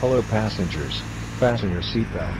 Hello passengers, fasten your seatbelt.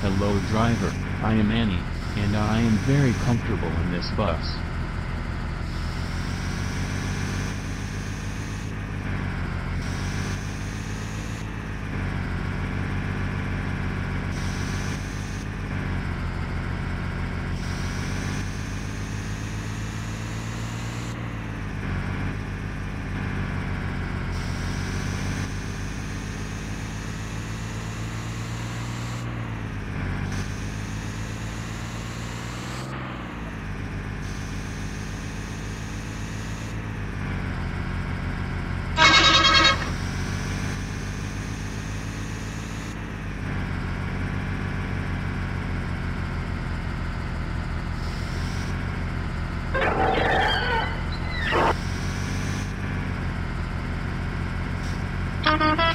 Hello driver, I am Annie, and I am very comfortable in this bus. Thank you.